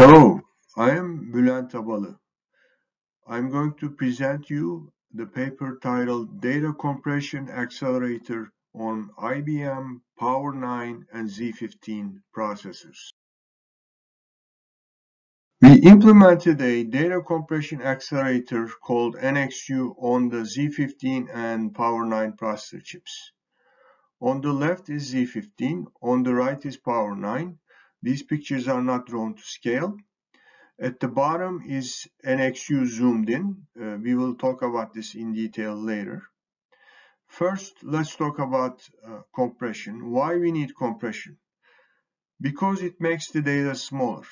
Hello, I am Bülent Abalı. I'm going to present you the paper titled Data Compression Accelerator on IBM Power 9 and Z15 processors. We implemented a data compression accelerator called NXU on the Z15 and Power 9 processor chips. On the left is Z15, on the right is Power 9. These pictures are not drawn to scale. At the bottom is NXU zoomed in. Uh, we will talk about this in detail later. First, let's talk about uh, compression. Why we need compression? Because it makes the data smaller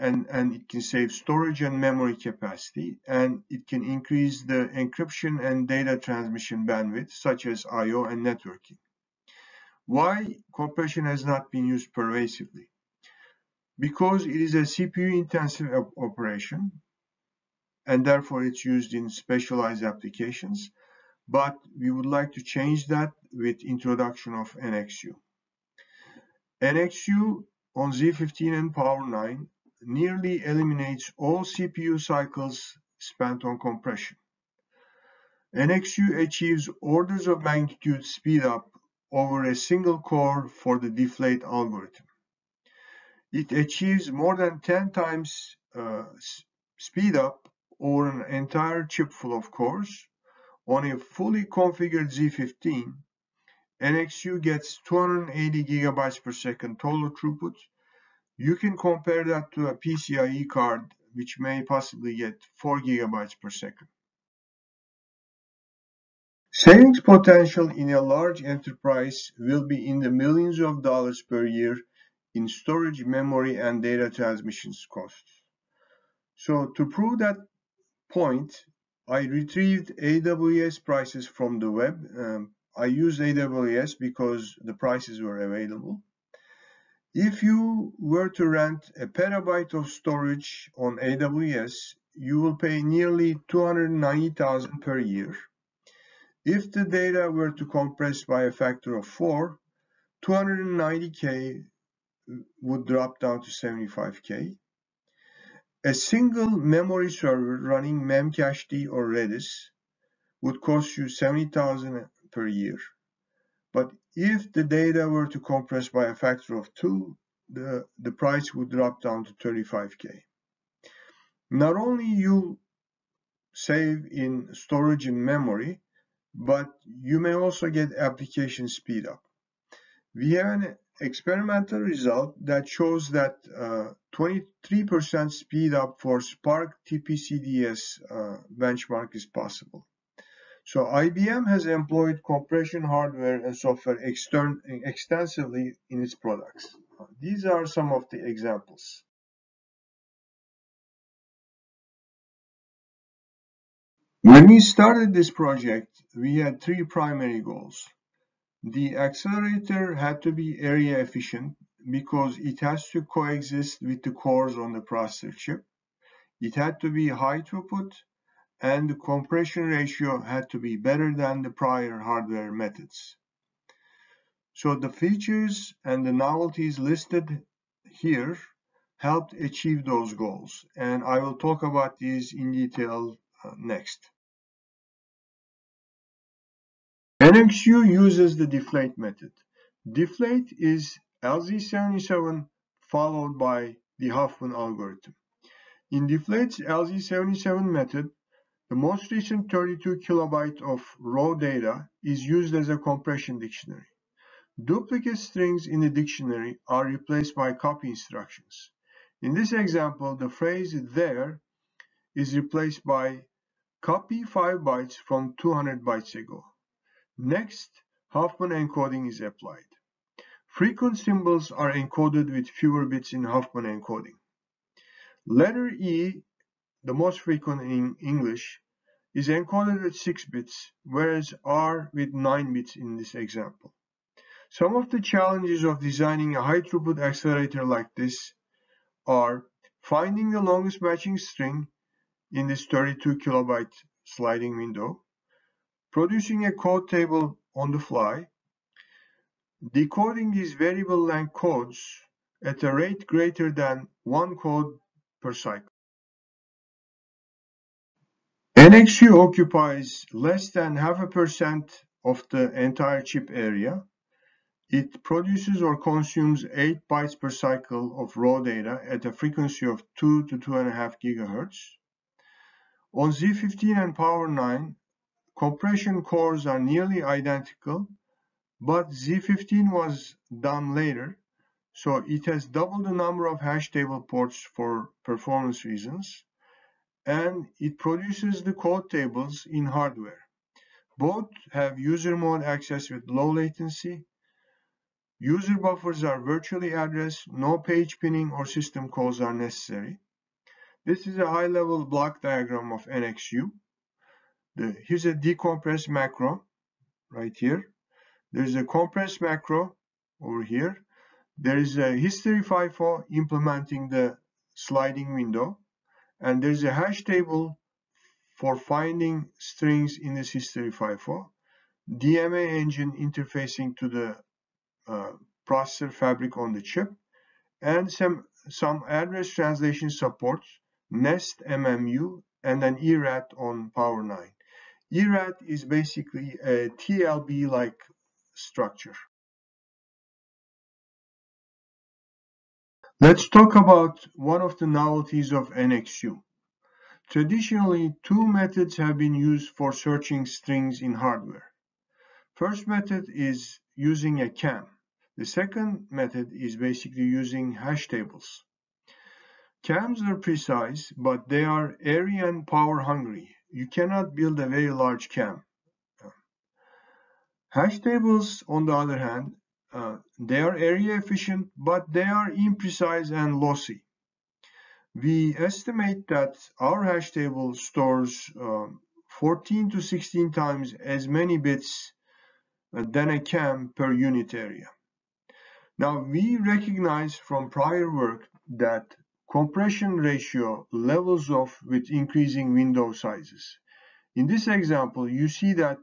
and, and it can save storage and memory capacity and it can increase the encryption and data transmission bandwidth such as I.O. and networking. Why compression has not been used pervasively? Because it is a CPU intensive op operation and therefore it's used in specialized applications but we would like to change that with introduction of NXU. NXU on Z15 and Power 9 nearly eliminates all CPU cycles spent on compression. NXU achieves orders of magnitude speed up over a single core for the deflate algorithm. It achieves more than 10 times uh, speed up over an entire chip full of cores. On a fully configured Z15, NXU gets 280 gigabytes per second total throughput you can compare that to a PCIe card, which may possibly get 4 gigabytes per second. Savings potential in a large enterprise will be in the millions of dollars per year in storage, memory, and data transmissions costs. So to prove that point, I retrieved AWS prices from the web. Um, I used AWS because the prices were available. If you were to rent a petabyte of storage on AWS, you will pay nearly 290,000 per year. If the data were to compress by a factor of 4, 290k would drop down to 75k. A single memory server running Memcached or Redis would cost you 70,000 per year. But if the data were to compress by a factor of 2, the, the price would drop down to 35k. Not only you save in storage and memory, but you may also get application speed up. We have an experimental result that shows that 23% uh, speed up for Spark TPCDS uh, benchmark is possible. So IBM has employed compression hardware and software extensively in its products. These are some of the examples. When we started this project, we had three primary goals. The accelerator had to be area efficient because it has to coexist with the cores on the processor chip. It had to be high throughput and the compression ratio had to be better than the prior hardware methods. So the features and the novelties listed here helped achieve those goals and I will talk about these in detail uh, next. NXU uses the deflate method. Deflate is LZ77 followed by the Huffman algorithm. In deflate's LZ77 method, the most recent 32 kilobyte of raw data is used as a compression dictionary. Duplicate strings in the dictionary are replaced by copy instructions. In this example, the phrase there is replaced by copy 5 bytes from 200 bytes ago. Next, Huffman encoding is applied. Frequent symbols are encoded with fewer bits in Huffman encoding. Letter E the most frequent in English, is encoded with 6 bits, whereas R with 9 bits in this example. Some of the challenges of designing a high throughput accelerator like this are finding the longest matching string in this 32 kilobyte sliding window, producing a code table on the fly, decoding these variable length codes at a rate greater than one code per cycle. NXU occupies less than half a percent of the entire chip area. It produces or consumes 8 bytes per cycle of raw data at a frequency of 2 to 2.5 gigahertz. On Z15 and Power9, compression cores are nearly identical, but Z15 was done later, so it has double the number of hash table ports for performance reasons, and it produces the code tables in hardware. Both have user mode access with low latency. User buffers are virtually addressed, no page pinning or system calls are necessary. This is a high-level block diagram of NXU. The, here's a decompress macro right here. There's a compress macro over here. There is a history FIFO implementing the sliding window. And there's a hash table for finding strings in this history FIFO. DMA engine interfacing to the uh, processor fabric on the chip. And some, some address translation support Nest MMU, and an ERAT on Power9. ERAT is basically a TLB-like structure. Let's talk about one of the novelties of NXU. Traditionally, two methods have been used for searching strings in hardware. First method is using a CAM. The second method is basically using hash tables. Cams are precise, but they are area and power hungry. You cannot build a very large cam. Hash tables, on the other hand, uh, they are area efficient, but they are imprecise and lossy. We estimate that our hash table stores um, 14 to 16 times as many bits uh, than a CAM per unit area. Now, we recognize from prior work that compression ratio levels off with increasing window sizes. In this example, you see that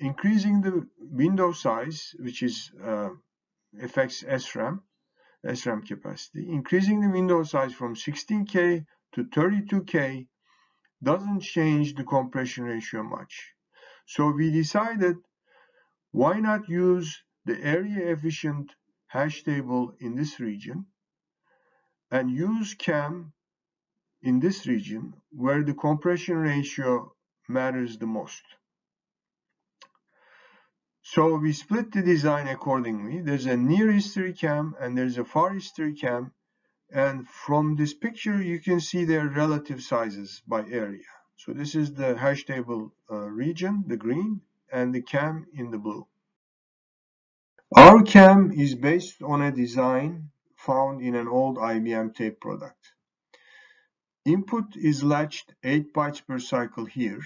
increasing the window size, which is uh, affects SRAM, SRAM capacity, increasing the window size from 16K to 32K doesn't change the compression ratio much. So we decided why not use the area efficient hash table in this region and use CAM in this region where the compression ratio matters the most. So we split the design accordingly. There's a near history cam and there's a far history cam. And from this picture, you can see their relative sizes by area. So this is the hash table uh, region, the green, and the cam in the blue. Our cam is based on a design found in an old IBM tape product. Input is latched 8 bytes per cycle here.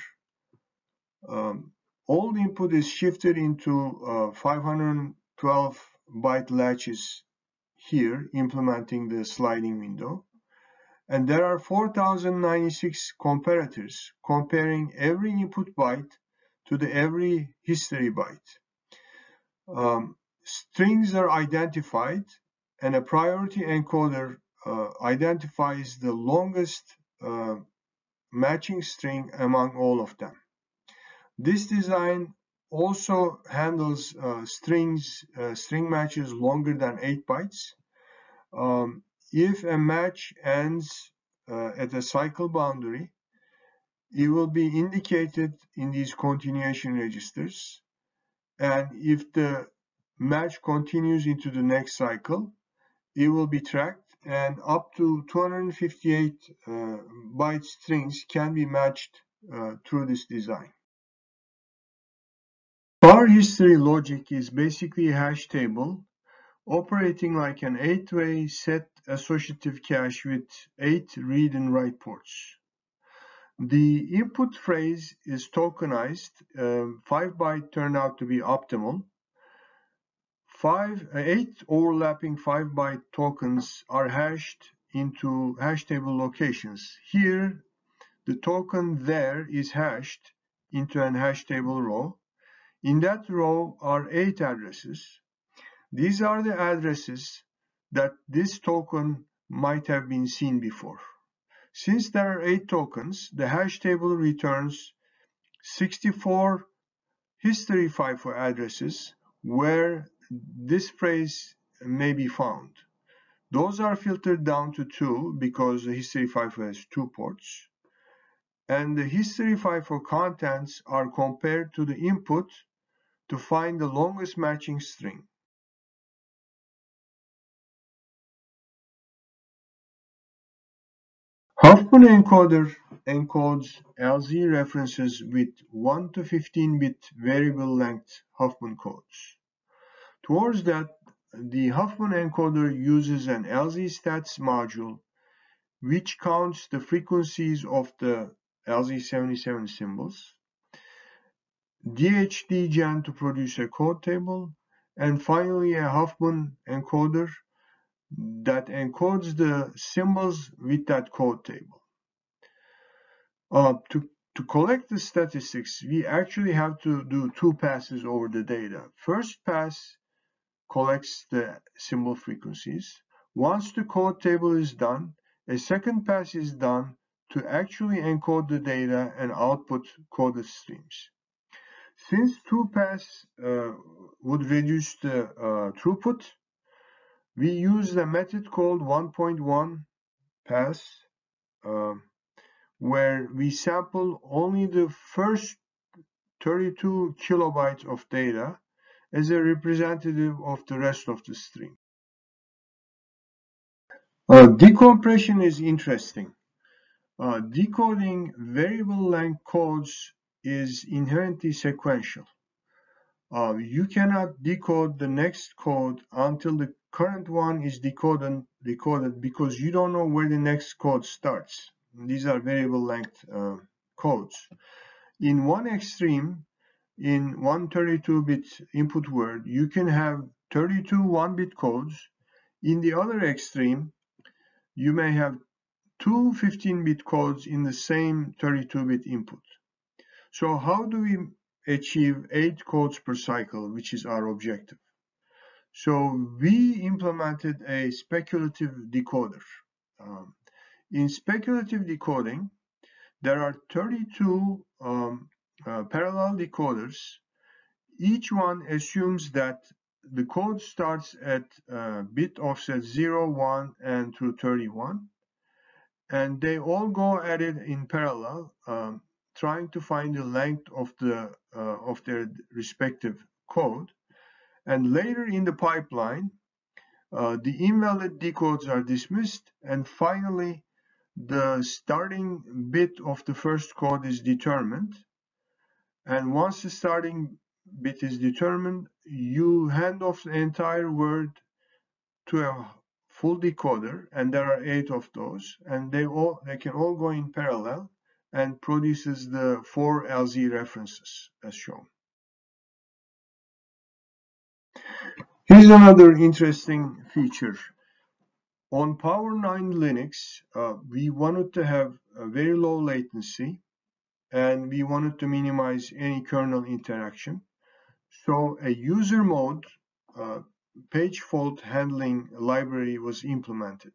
Um, old input is shifted into uh, 512 byte latches here, implementing the sliding window. And there are 4096 comparators comparing every input byte to the every history byte. Um, strings are identified and a priority encoder uh, identifies the longest uh, matching string among all of them. This design also handles uh, strings, uh, string matches longer than 8 bytes. Um, if a match ends uh, at a cycle boundary, it will be indicated in these continuation registers. And if the match continues into the next cycle, it will be tracked and up to 258 uh, byte strings can be matched uh, through this design. Far history logic is basically a hash table operating like an 8-way set associative cache with 8 read and write ports. The input phrase is tokenized, um, 5 byte turned out to be optimal, Five, uh, eight overlapping 5 byte tokens are hashed into hash table locations. Here, the token there is hashed into an hash table row. In that row are eight addresses. These are the addresses that this token might have been seen before. Since there are 8 tokens, the hash table returns 64 history FIFO addresses where this phrase may be found. Those are filtered down to 2 because the history FIFO has 2 ports. And the history FIFO contents are compared to the input to find the longest matching string. Huffman encoder encodes LZ references with 1 to 15 bit variable length Huffman codes. Towards that, the Huffman encoder uses an LZ-stats module which counts the frequencies of the LZ77 symbols, DHTGen to produce a code table, and finally a Huffman encoder that encodes the symbols with that code table. Uh, to, to collect the statistics, we actually have to do two passes over the data. First pass collects the symbol frequencies. Once the code table is done, a second pass is done to actually encode the data and output coded streams. Since two pass uh, would reduce the uh, throughput, we use a method called 1.1 pass uh, where we sample only the first 32 kilobytes of data as a representative of the rest of the stream. Uh, decompression is interesting. Uh, decoding variable length codes is inherently sequential. Uh, you cannot decode the next code until the current one is decoded, decoded because you don't know where the next code starts. These are variable length uh, codes. In one extreme, in 132-bit input word, you can have 32 1-bit codes. In the other extreme, you may have two 15-bit codes in the same 32-bit input. So how do we achieve 8 codes per cycle, which is our objective? So we implemented a speculative decoder. Um, in speculative decoding, there are 32 um, uh, parallel decoders. Each one assumes that the code starts at uh, bit offset 0, 1, and through 31. And they all go at it in parallel, um, trying to find the length of, the, uh, of their respective code. And later in the pipeline, uh, the invalid decodes are dismissed. And finally, the starting bit of the first code is determined. And once the starting bit is determined, you hand off the entire word to a full decoder, and there are eight of those, and they all they can all go in parallel and produces the four LZ references as shown. Here's another interesting feature. On Power 9 Linux, uh, we wanted to have a very low latency and we wanted to minimize any kernel interaction. So a user mode uh, page fault handling library was implemented.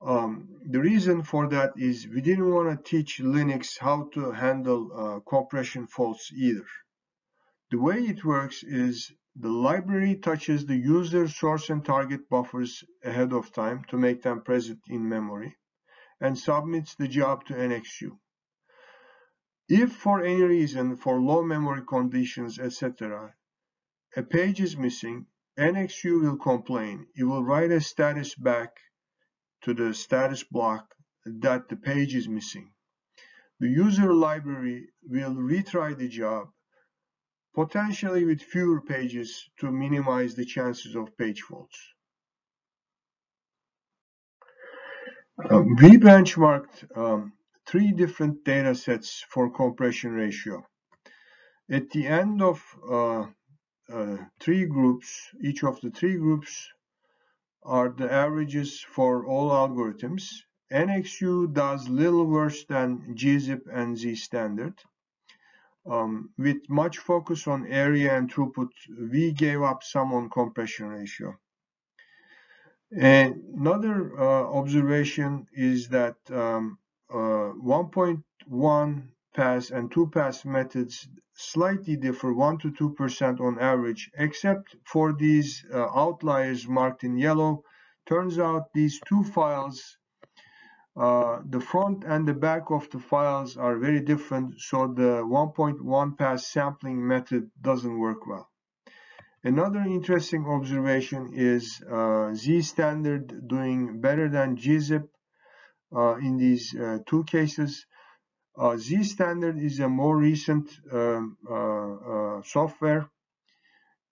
Um, the reason for that is we didn't want to teach Linux how to handle uh, compression faults either. The way it works is the library touches the user source and target buffers ahead of time to make them present in memory and submits the job to NXU. If for any reason, for low memory conditions, etc., a page is missing, NXU will complain. It will write a status back to the status block that the page is missing. The user library will retry the job potentially with fewer pages to minimize the chances of page faults. Um, we benchmarked um, three different data sets for compression ratio. At the end of uh, uh, three groups, each of the three groups are the averages for all algorithms. NXU does little worse than gzip and zstandard. Um, with much focus on area and throughput, we gave up some on compression ratio. Another uh, observation is that um, 1.1 pass and 2 pass methods slightly differ 1 to 2% on average, except for these uh, outliers marked in yellow. Turns out these two files, uh, the front and the back of the files are very different, so the 1.1 pass sampling method doesn't work well. Another interesting observation is uh, Z standard doing better than gzip uh, in these uh, two cases. Uh, Z standard is a more recent um, uh, uh, software.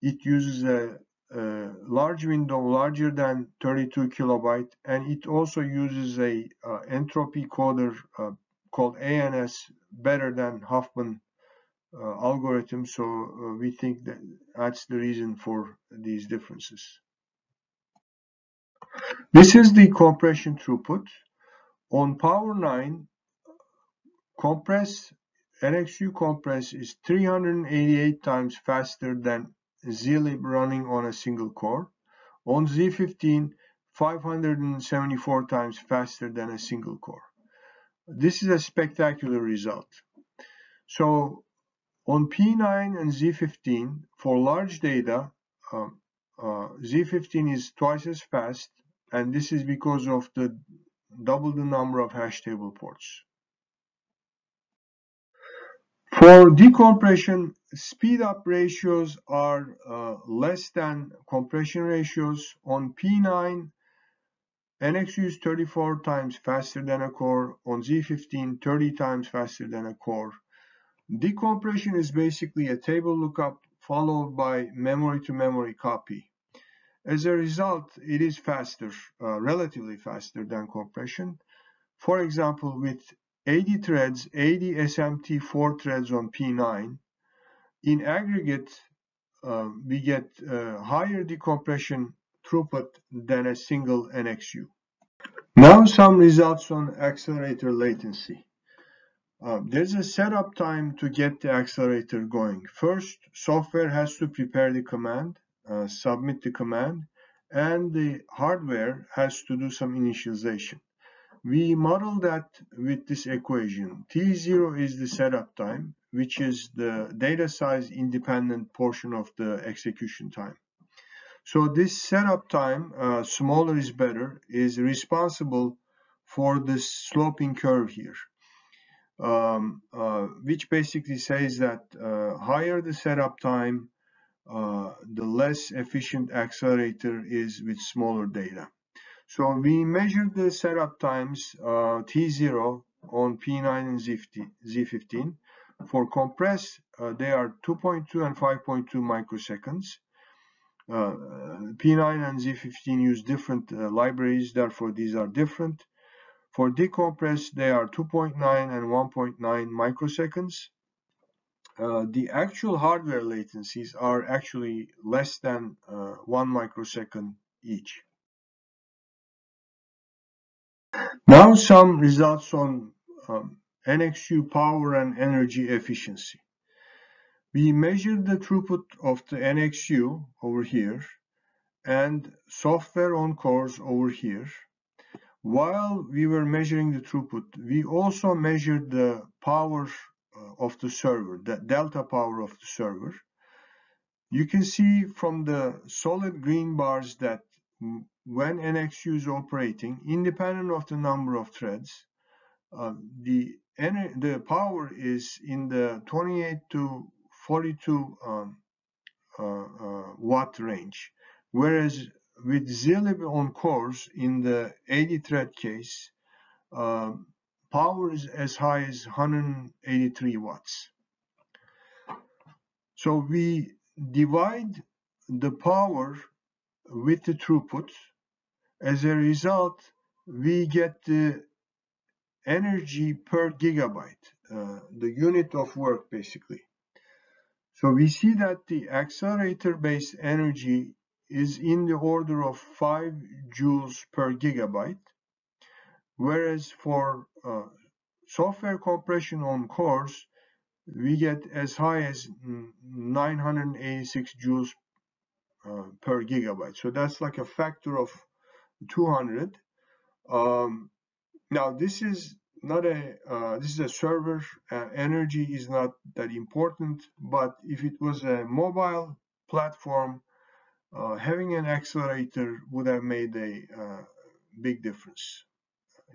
It uses a, a, large window larger than 32 kilobyte and it also uses a entropy coder called ANS better than Huffman uh, algorithm. So uh, we think that that's the reason for these differences. This is the compression throughput. On Power 9, compress NXU compress is 388 times faster than zlib running on a single core. On Z15, 574 times faster than a single core. This is a spectacular result. So on P9 and Z15, for large data, um, uh, Z15 is twice as fast, and this is because of the double the number of hash table ports. For decompression, speed up ratios are uh, less than compression ratios. On P9, NXU is 34 times faster than a core. On Z15, 30 times faster than a core. Decompression is basically a table lookup followed by memory-to-memory -memory copy. As a result, it is faster, uh, relatively faster than compression. For example, with 80 threads, 80 SMT4 threads on P9, in aggregate, uh, we get uh, higher decompression throughput than a single NXU. Now some results on accelerator latency. Uh, there's a setup time to get the accelerator going. First, software has to prepare the command, uh, submit the command, and the hardware has to do some initialization. We model that with this equation. T0 is the setup time, which is the data size independent portion of the execution time. So this setup time, uh, smaller is better, is responsible for this sloping curve here um, uh, which basically says that uh, higher the setup time, the less efficient accelerator is with smaller data. So we measured the setup times uh, T0 on P9 and Z15. For compress, uh, they are 2.2 and 5.2 microseconds. Uh, P9 and Z15 use different libraries, therefore these are different. For decompress, they are 2.9 and 1.9 microseconds. Uh, the actual hardware latencies are actually less than uh, 1 microsecond each. Now some results on um, NXU power and energy efficiency. We measured the throughput of the NXU over here and software on cores over here while we were measuring the throughput, we also measured the power of the server, the delta power of the server. You can see from the solid green bars that when NXU is operating, independent of the number of threads, uh, the the power is in the 28 to 42 um, uh, uh, watt range, whereas with zlib on cores in the 80 thread case, uh, power is as high as 183 watts. So we divide the power with the throughput. As a result, we get the energy per gigabyte, uh, the unit of work basically. So we see that the accelerator-based energy is in the order of 5 joules per gigabyte, whereas for uh, software compression on cores, we get as high as 986 joules uh, per gigabyte. So that's like a factor of 200. Um, now this is not a uh, this is a server. Uh, energy is not that important, but if it was a mobile platform, uh, having an accelerator would have made a uh, big difference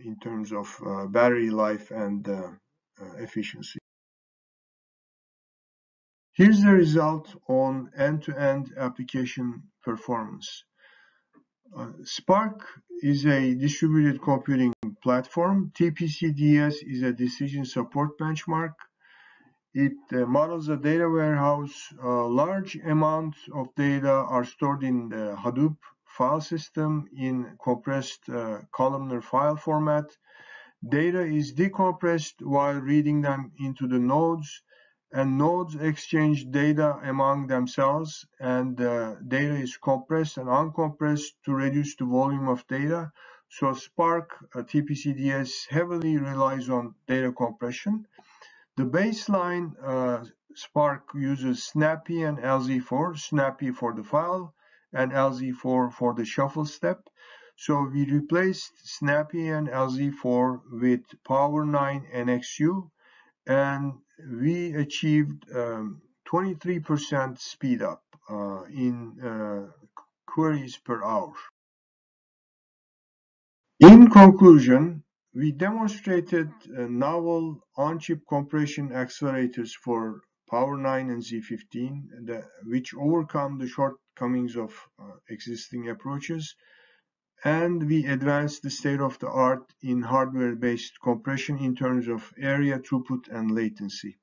in terms of uh, battery life and uh, efficiency. Here's the result on end-to-end -end application performance. Uh, Spark is a distributed computing platform. TPC-DS is a decision support benchmark. It uh, models a data warehouse. A large amounts of data are stored in Hadoop file system in compressed uh, columnar file format. Data is decompressed while reading them into the nodes and nodes exchange data among themselves and uh, data is compressed and uncompressed to reduce the volume of data. So Spark uh, TPC-DS heavily relies on data compression. The baseline uh, Spark uses Snappy and LZ4, Snappy for the file and LZ4 for the shuffle step. So we replaced Snappy and LZ4 with Power9 NXU and we achieved 23% um, speed up uh, in uh, queries per hour. In conclusion, we demonstrated uh, novel on-chip compression accelerators for Power9 and Z15, that, which overcome the shortcomings of uh, existing approaches and we advanced the state-of-the-art in hardware-based compression in terms of area, throughput, and latency.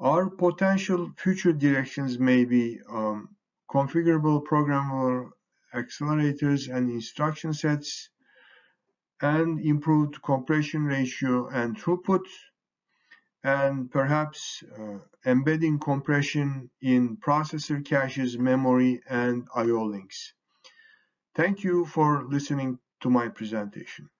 Our potential future directions may be um, configurable programmable accelerators and instruction sets, and improved compression ratio and throughput, and perhaps uh, embedding compression in processor caches, memory, and I.O. links. Thank you for listening to my presentation.